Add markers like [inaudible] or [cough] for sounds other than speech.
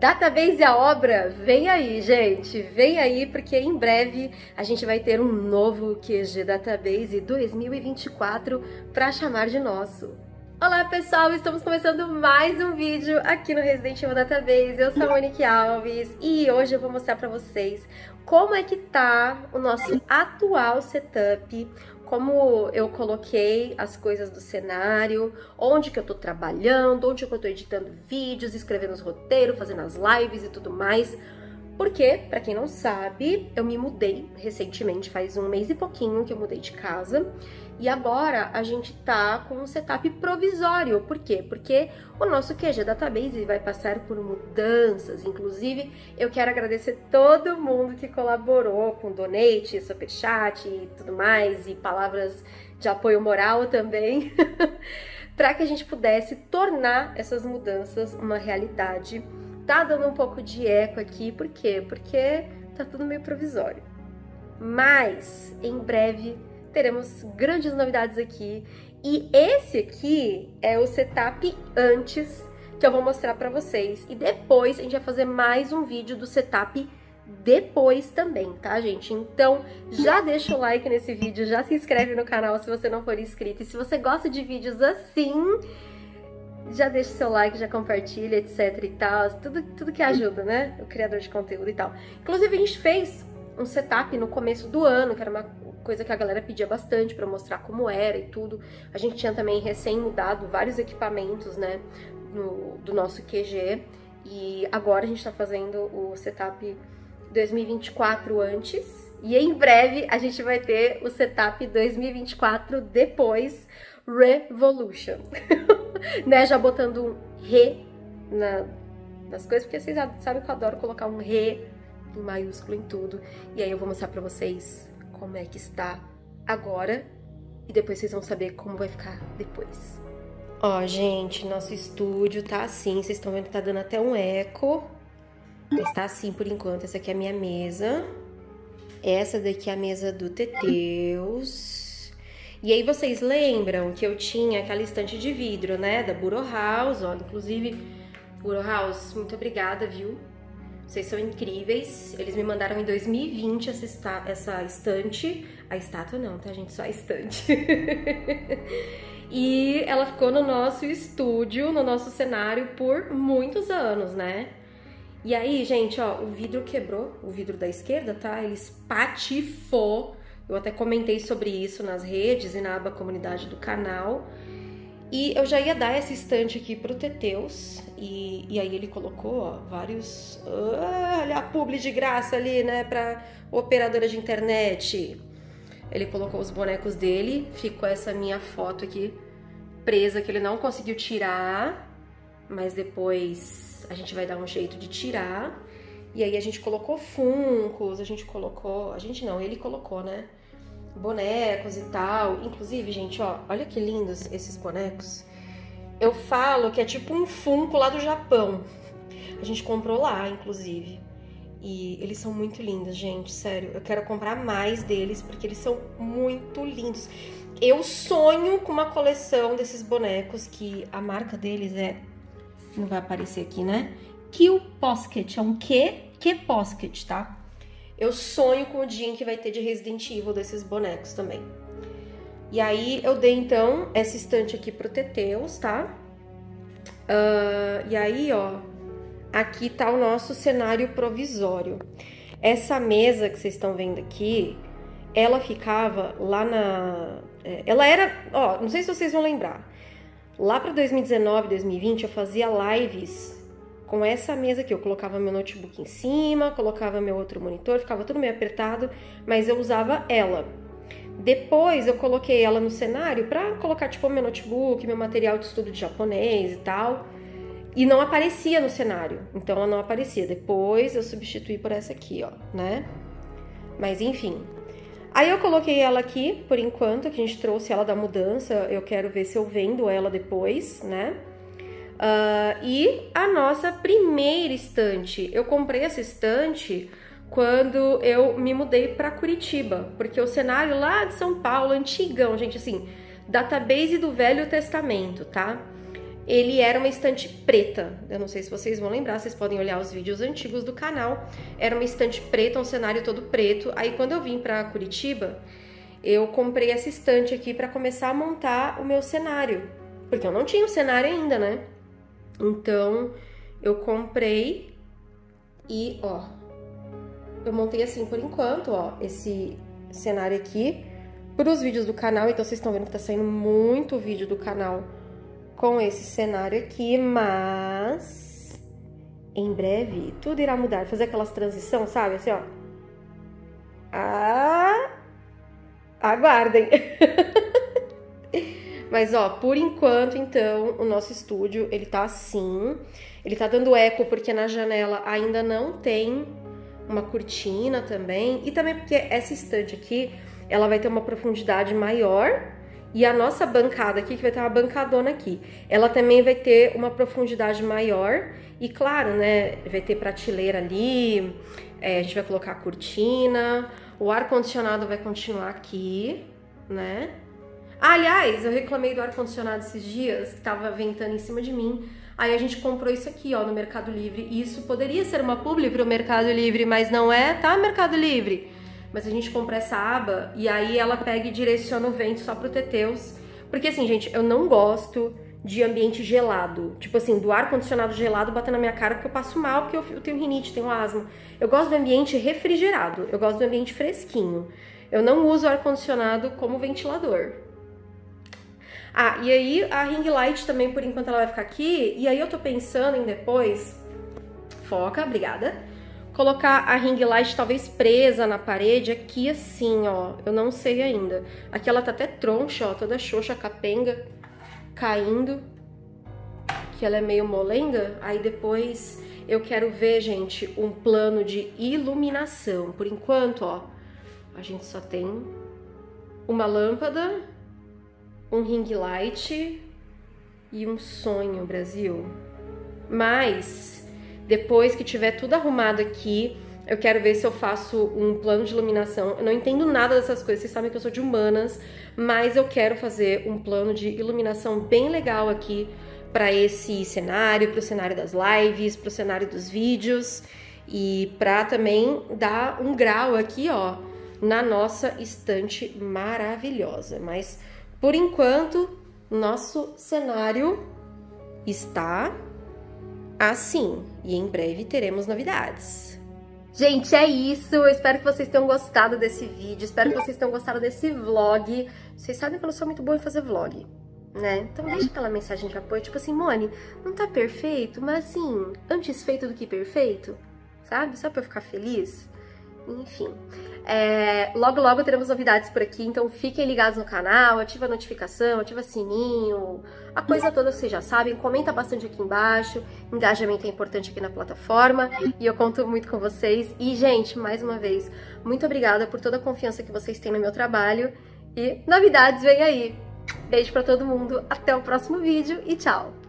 Database a obra, vem aí, gente, vem aí, porque em breve a gente vai ter um novo QG Database 2024 para chamar de nosso. Olá pessoal, estamos começando mais um vídeo aqui no Resident Evil Database. Eu sou a Monique Alves e hoje eu vou mostrar para vocês como é que tá o nosso atual setup, como eu coloquei as coisas do cenário, onde que eu tô trabalhando, onde que eu tô editando vídeos, escrevendo os roteiros, fazendo as lives e tudo mais. Porque, para quem não sabe, eu me mudei recentemente, faz um mês e pouquinho que eu mudei de casa. E agora a gente tá com um setup provisório. Por quê? Porque o nosso QG Database vai passar por mudanças. Inclusive, eu quero agradecer todo mundo que colaborou com donate, superchat e tudo mais, e palavras de apoio moral também, [laughs] para que a gente pudesse tornar essas mudanças uma realidade. Tá dando um pouco de eco aqui, por quê? Porque tá tudo meio provisório. Mas em breve teremos grandes novidades aqui. E esse aqui é o setup antes que eu vou mostrar para vocês. E depois a gente vai fazer mais um vídeo do setup depois também, tá, gente? Então, já deixa o like nesse vídeo, já se inscreve no canal se você não for inscrito. E se você gosta de vídeos assim, já deixa seu like, já compartilha, etc e tal. Tudo, tudo que ajuda, né? O criador de conteúdo e tal. Inclusive, a gente fez um setup no começo do ano, que era uma coisa que a galera pedia bastante para mostrar como era e tudo. A gente tinha também recém mudado vários equipamentos, né, no, do nosso QG. E agora a gente está fazendo o setup 2024 antes. E em breve a gente vai ter o setup 2024 depois Revolution. [laughs] né, já botando um re na, nas coisas, porque vocês sabem que eu adoro colocar um re em maiúsculo em tudo. E aí eu vou mostrar pra vocês como é que está agora e depois vocês vão saber como vai ficar depois. Ó, gente, nosso estúdio tá assim, vocês estão vendo que tá dando até um eco. Mas tá assim por enquanto, essa aqui é a minha mesa. Essa daqui é a mesa do Teteus. E aí vocês lembram que eu tinha aquela estante de vidro, né, da Buro House, ó, inclusive, Buro House, muito obrigada, viu? Vocês são incríveis. Eles me mandaram em 2020 essa, esta essa estante. A estátua não, tá, gente? Só a estante. [laughs] e ela ficou no nosso estúdio, no nosso cenário por muitos anos, né? E aí, gente, ó, o vidro quebrou, o vidro da esquerda, tá? Ele espatifou. Eu até comentei sobre isso nas redes e na aba comunidade do canal. E eu já ia dar essa estante aqui pro Teteus. E, e aí ele colocou, ó, vários. olha a publi de graça ali, né? Pra operadora de internet. Ele colocou os bonecos dele. Ficou essa minha foto aqui presa que ele não conseguiu tirar. Mas depois a gente vai dar um jeito de tirar. E aí a gente colocou funcos, a gente colocou. A gente não, ele colocou, né? Bonecos e tal. Inclusive, gente, ó, olha que lindos esses bonecos. Eu falo que é tipo um Funko lá do Japão. A gente comprou lá, inclusive. E eles são muito lindos, gente, sério. Eu quero comprar mais deles porque eles são muito lindos. Eu sonho com uma coleção desses bonecos que a marca deles é não vai aparecer aqui, né? Kill Posket, é um Q, Q Posket, tá? Eu sonho com o dia em que vai ter de Resident Evil desses bonecos também. E aí eu dei então essa estante aqui pro Teteus, tá? Uh, e aí, ó, aqui tá o nosso cenário provisório. Essa mesa que vocês estão vendo aqui, ela ficava lá na. É, ela era. Ó, não sei se vocês vão lembrar. Lá para 2019, 2020, eu fazia lives com essa mesa aqui. Eu colocava meu notebook em cima, colocava meu outro monitor, ficava tudo meio apertado, mas eu usava ela. Depois eu coloquei ela no cenário para colocar tipo meu notebook, meu material de estudo de japonês e tal. E não aparecia no cenário. Então ela não aparecia. Depois eu substituí por essa aqui, ó, né? Mas enfim. Aí eu coloquei ela aqui por enquanto, que a gente trouxe ela da mudança. Eu quero ver se eu vendo ela depois, né? Uh, e a nossa primeira estante. Eu comprei essa estante quando eu me mudei para Curitiba, porque o cenário lá de São Paulo, antigão, gente, assim, database do Velho Testamento, tá? ele era uma estante preta. Eu não sei se vocês vão lembrar, vocês podem olhar os vídeos antigos do canal. Era uma estante preta, um cenário todo preto. Aí quando eu vim para Curitiba, eu comprei essa estante aqui para começar a montar o meu cenário, porque eu não tinha o um cenário ainda, né? Então, eu comprei e, ó, eu montei assim por enquanto, ó, esse cenário aqui para os vídeos do canal. Então, vocês estão vendo que tá saindo muito vídeo do canal com esse cenário aqui, mas em breve tudo irá mudar. Fazer aquelas transições, sabe? Assim, ó. Ah, aguardem. [laughs] Mas ó, por enquanto, então, o nosso estúdio, ele tá assim. Ele tá dando eco porque na janela ainda não tem uma cortina também. E também porque essa estante aqui, ela vai ter uma profundidade maior e a nossa bancada aqui, que vai ter uma bancadona aqui, ela também vai ter uma profundidade maior. E claro, né, vai ter prateleira ali, é, a gente vai colocar a cortina, o ar-condicionado vai continuar aqui, né? Aliás, eu reclamei do ar-condicionado esses dias, que tava ventando em cima de mim. Aí a gente comprou isso aqui, ó, no Mercado Livre. Isso poderia ser uma publi pro Mercado Livre, mas não é, tá, Mercado Livre? mas a gente compra essa aba e aí ela pega e direciona o vento só pro Teteus. Porque assim, gente, eu não gosto de ambiente gelado. Tipo assim, do ar-condicionado gelado bater na minha cara porque eu passo mal, porque eu, tenho rinite, tenho asma. Eu gosto do ambiente refrigerado, eu gosto do ambiente fresquinho. Eu não uso ar-condicionado como ventilador. Ah, e aí a ring light também, por enquanto, ela vai ficar aqui. E aí eu tô pensando em depois... Foca, obrigada colocar a ring light talvez presa na parede aqui assim, ó. Eu não sei ainda. Aqui ela tá até troncha, ó, toda xoxa, capenga, caindo. Que ela é meio molenga. Aí depois eu quero ver, gente, um plano de iluminação. Por enquanto, ó, a gente só tem uma lâmpada, um ring light e um sonho, Brasil. Mas depois que tiver tudo arrumado aqui, eu quero ver se eu faço um plano de iluminação. Eu não entendo nada dessas coisas, vocês sabem que eu sou de humanas, mas eu quero fazer um plano de iluminação bem legal aqui para esse cenário, para o cenário das lives, para o cenário dos vídeos e para também dar um grau aqui, ó, na nossa estante maravilhosa. Mas por enquanto, nosso cenário está assim e em breve teremos novidades. Gente, é isso. Eu espero que vocês tenham gostado desse vídeo. Espero que vocês tenham gostado desse vlog. Vocês sabem que eu não sou muito boa em fazer vlog, né? Então deixa aquela mensagem de apoio, tipo assim, Mone, não tá perfeito, mas assim, antes feito do que perfeito, sabe? Só pra eu ficar feliz. Enfim. É, logo, logo teremos novidades por aqui, então fiquem ligados no canal, ativa a notificação, ativa sininho, a coisa toda vocês já sabem, comenta bastante aqui embaixo, engajamento é importante aqui na plataforma e eu conto muito com vocês. E, gente, mais uma vez, muito obrigada por toda a confiança que vocês têm no meu trabalho e novidades vem aí. Beijo pra todo mundo, até o próximo vídeo e tchau!